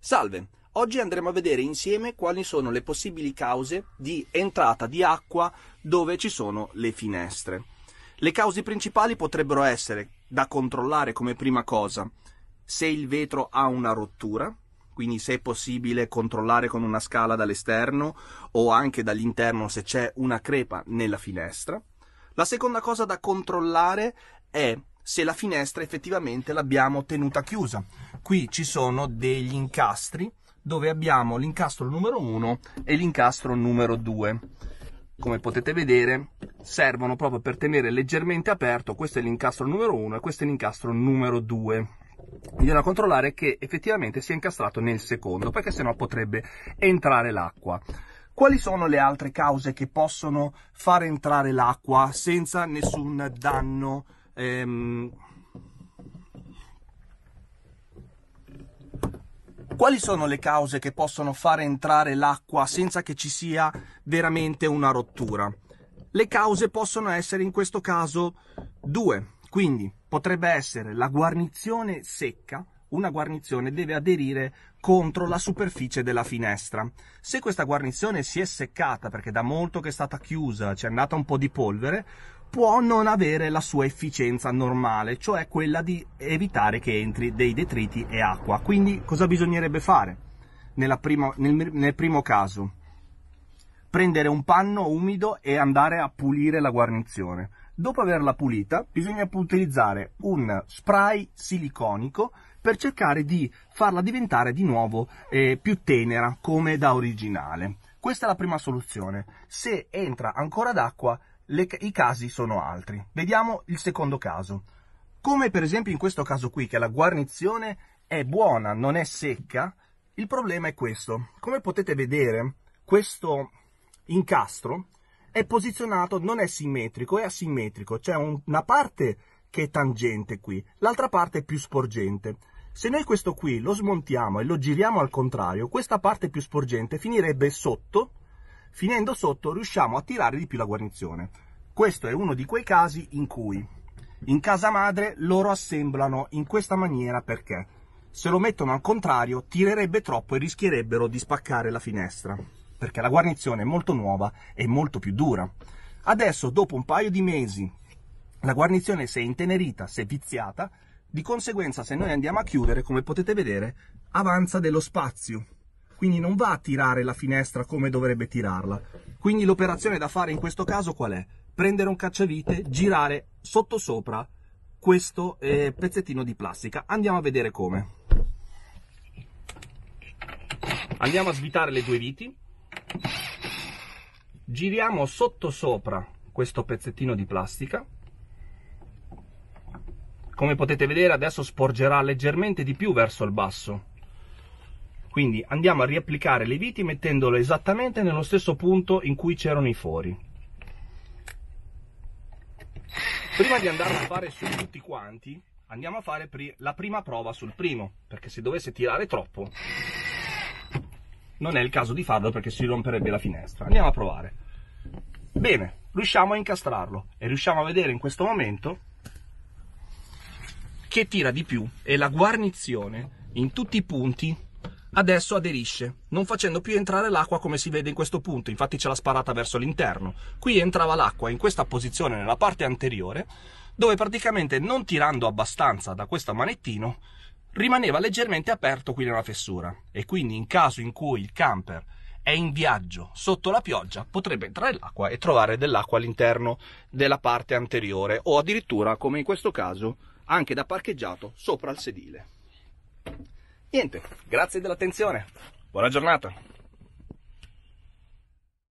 Salve! Oggi andremo a vedere insieme quali sono le possibili cause di entrata di acqua dove ci sono le finestre. Le cause principali potrebbero essere da controllare come prima cosa se il vetro ha una rottura, quindi se è possibile controllare con una scala dall'esterno o anche dall'interno se c'è una crepa nella finestra. La seconda cosa da controllare è se la finestra effettivamente l'abbiamo tenuta chiusa. Qui ci sono degli incastri dove abbiamo l'incastro numero 1 e l'incastro numero 2. Come potete vedere servono proprio per tenere leggermente aperto, questo è l'incastro numero 1 e questo è l'incastro numero 2. Bisogna controllare che effettivamente sia incastrato nel secondo, perché sennò potrebbe entrare l'acqua. Quali sono le altre cause che possono far entrare l'acqua senza nessun danno Ehm, quali sono le cause che possono fare entrare l'acqua senza che ci sia veramente una rottura? Le cause possono essere in questo caso due, quindi potrebbe essere la guarnizione secca, una guarnizione deve aderire contro la superficie della finestra. Se questa guarnizione si è seccata perché da molto che è stata chiusa, c'è andata un po' di polvere, può non avere la sua efficienza normale, cioè quella di evitare che entri dei detriti e acqua. Quindi cosa bisognerebbe fare prima, nel, nel primo caso? Prendere un panno umido e andare a pulire la guarnizione. Dopo averla pulita, bisogna utilizzare un spray siliconico per cercare di farla diventare di nuovo eh, più tenera come da originale. Questa è la prima soluzione. Se entra ancora d'acqua, le, i casi sono altri. Vediamo il secondo caso. Come per esempio in questo caso qui, che la guarnizione è buona, non è secca, il problema è questo. Come potete vedere, questo incastro è posizionato, non è simmetrico, è asimmetrico. C'è un, una parte che è tangente qui, l'altra parte è più sporgente. Se noi questo qui lo smontiamo e lo giriamo al contrario, questa parte più sporgente finirebbe sotto Finendo sotto riusciamo a tirare di più la guarnizione. Questo è uno di quei casi in cui in casa madre loro assemblano in questa maniera perché se lo mettono al contrario tirerebbe troppo e rischierebbero di spaccare la finestra perché la guarnizione è molto nuova e molto più dura. Adesso, dopo un paio di mesi, la guarnizione si è intenerita, si è viziata, di conseguenza se noi andiamo a chiudere, come potete vedere, avanza dello spazio quindi non va a tirare la finestra come dovrebbe tirarla. Quindi l'operazione da fare in questo caso qual è? Prendere un cacciavite, girare sotto sopra questo eh, pezzettino di plastica. Andiamo a vedere come. Andiamo a svitare le due viti, giriamo sotto sopra questo pezzettino di plastica. Come potete vedere adesso sporgerà leggermente di più verso il basso quindi andiamo a riapplicare le viti mettendolo esattamente nello stesso punto in cui c'erano i fori. Prima di andare a fare su tutti quanti, andiamo a fare la prima prova sul primo, perché se dovesse tirare troppo non è il caso di farlo perché si romperebbe la finestra. Andiamo a provare. Bene, riusciamo a incastrarlo e riusciamo a vedere in questo momento che tira di più e la guarnizione. In tutti i punti adesso aderisce, non facendo più entrare l'acqua come si vede in questo punto, infatti ce l'ha sparata verso l'interno. Qui entrava l'acqua in questa posizione nella parte anteriore, dove praticamente non tirando abbastanza da questo manettino, rimaneva leggermente aperto qui nella fessura. E quindi in caso in cui il camper è in viaggio sotto la pioggia potrebbe entrare l'acqua e trovare dell'acqua all'interno della parte anteriore o addirittura come in questo caso anche da parcheggiato sopra il sedile. Niente, grazie dell'attenzione. Buona giornata.